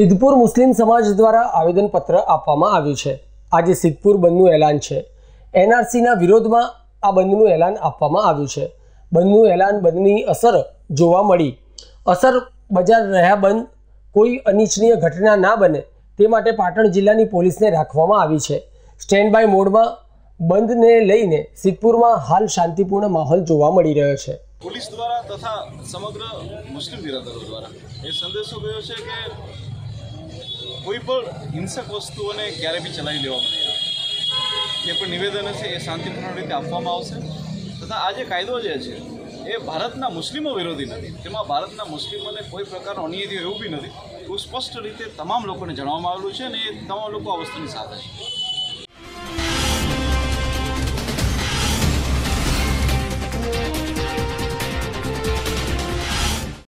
સિદ્ધપુર મુસ્લિમ સમાજ દ્વારા આવેદનપત્ર આપવામાં આવ્યું છે. આજે સિદ્ધપુર બંધનું એલાન છે. એનઆરસીના વિરોધમાં આ બંધનું એલાન આપવામાં આવ્યું છે. બંધનું એલાન બંધની અસર જોવા મળી. અસર બજાર રહ્યા બંધ કોઈ અનિચ્છનીય ઘટના ના બને તે માટે પાટણ જિલ્લાની પોલીસને રાખવામાં આવી છે. સ્ટેન્ડ બાય મોડમાં બંધને લઈને સિદ્ધપુરમાં હાલ શાંતિપૂર્ણ માહોલ જોવા મળી રહ્યો છે. પોલીસ દ્વારા તથા સમગ્ર મુસ્લિમ બિરાદરો દ્વારા એ સંદેશો ગયો છે કે કોઈ પણ હિંસક વસ્તુઓને ક્યારે બી ચલાવી લેવામાં નહીં આવે. જે પણ નિવેદન હશે એ શાંતિપૂર્ણ રીતે આપવામાં આવશે. તથા આ જે કાયદો જે છે, એ ભારતના મુસ્લિમો વિરોધી નથી. તેમાં ભારતના મુસ્લિમોને કોઈ પ્રકારનો અન્યાય થયો એવું બી નથી. એવું સ્પષ્ટ રીતે તમામ લોકોને જણાવવામાં આવેલું છે અને એ તમામ લોકો આ વસ્તુની સાથે છે.